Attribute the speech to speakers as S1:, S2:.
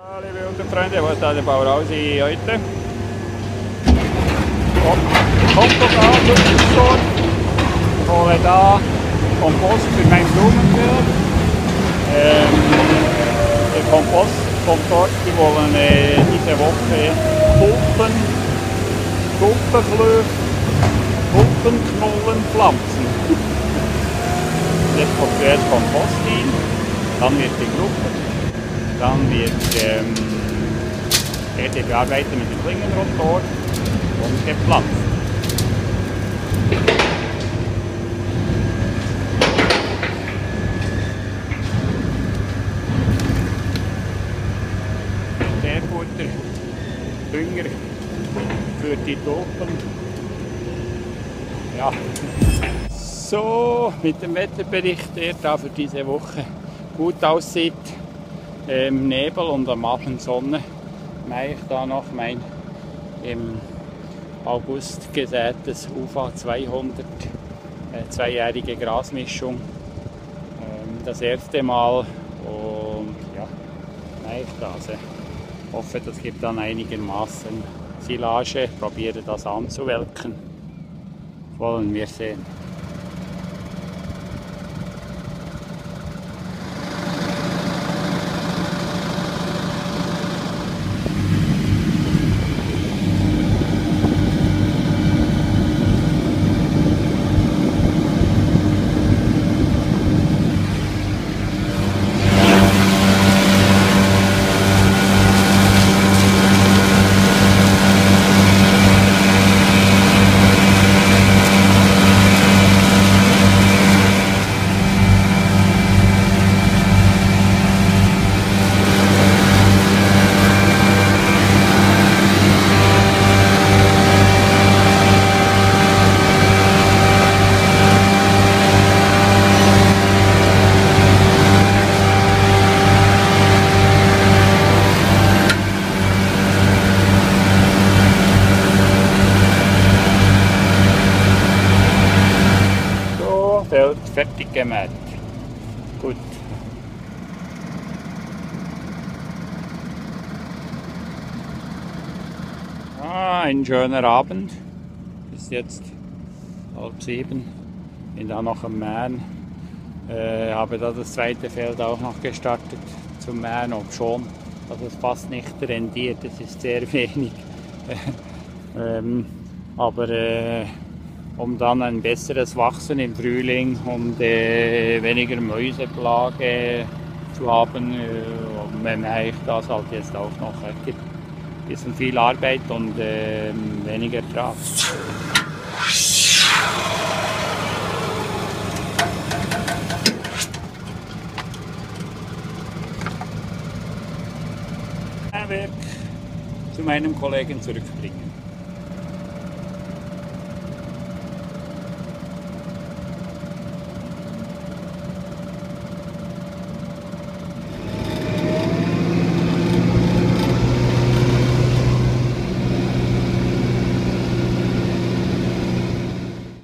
S1: Ja, liebe Unterfreunde, was da der Baurausi heute? Kompost Ich hole da Kompost für mein Blumenfeld. Ähm, der Kompost kommt dort, die wollen äh, diese Woche Tulpen, Tulpenflöhe, Tulpenknollen pflanzen. Jetzt kommt zuerst Kompost hin, dann wird die Gruppe dann wird ähm, Erde bearbeitet mit dem Klingenrotor und gepflanzt. Futter, Dünger für die Tulpen. Ja. So, mit dem Wetterbericht, der da für diese Woche gut aussieht ähm, Nebel und am Abend Sonne mache ich da noch mein im August gesätes UFA 200 äh, zweijährige Grasmischung. Ähm, das erste Mal und ja, mache ich das. Ich hoffe, das gibt dann einigermaßen Silage. Probiere das anzuwelken. Wollen wir sehen. Feld fertig gemäht. Gut. Ah, ein schöner Abend. Ist jetzt halb sieben. Bin da noch am Mähen. Äh, habe da das zweite Feld auch noch gestartet zum Mähen, ob schon, dass es fast nicht rendiert. Es ist sehr wenig. ähm, aber äh, um dann ein besseres Wachsen im Frühling und äh, weniger Mäuseplage zu haben. Äh, wenn ich das halt jetzt auch noch ein bisschen viel Arbeit und äh, weniger Ertrag. Weg zu meinem Kollegen zurückbringen.